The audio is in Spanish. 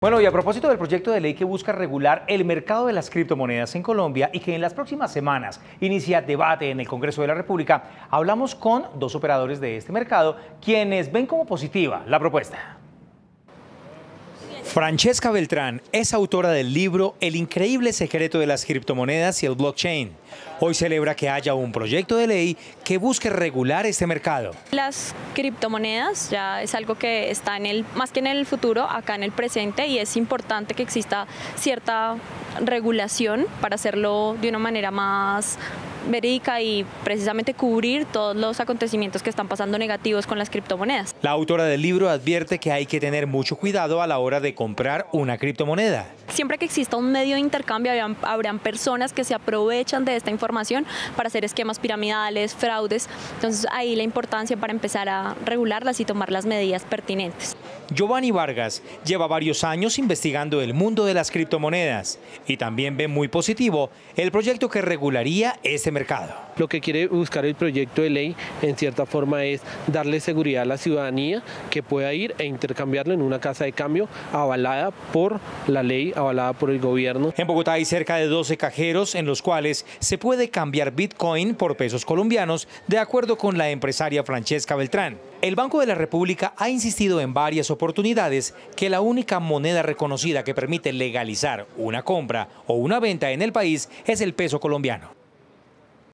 Bueno, y a propósito del proyecto de ley que busca regular el mercado de las criptomonedas en Colombia y que en las próximas semanas inicia debate en el Congreso de la República, hablamos con dos operadores de este mercado quienes ven como positiva la propuesta. Francesca Beltrán es autora del libro El increíble secreto de las criptomonedas y el blockchain. Hoy celebra que haya un proyecto de ley que busque regular este mercado. Las criptomonedas ya es algo que está en el más que en el futuro, acá en el presente y es importante que exista cierta regulación para hacerlo de una manera más verídica y precisamente cubrir todos los acontecimientos que están pasando negativos con las criptomonedas. La autora del libro advierte que hay que tener mucho cuidado a la hora de comprar una criptomoneda. Siempre que exista un medio de intercambio habrán, personas que se aprovechan de esta información para hacer esquemas piramidales, fraudes. Entonces ahí la importancia para empezar a regularlas y tomar las medidas pertinentes. Giovanni Vargas lleva varios años investigando el mundo de las criptomonedas y también ve muy positivo el proyecto que regularía este mercado. Lo que quiere buscar el proyecto de ley en cierta forma es darle seguridad a la ciudadanía que pueda ir e intercambiarlo en una casa de cambio avalada por la ley, avalada por el gobierno. En Bogotá hay cerca de 12 cajeros en los cuales se puede cambiar Bitcoin por pesos colombianos de acuerdo con la empresaria Francesca Beltrán. El Banco de la República ha insistido en varias oportunidades que la única moneda reconocida que permite legalizar una compra o una venta en el país es el peso colombiano.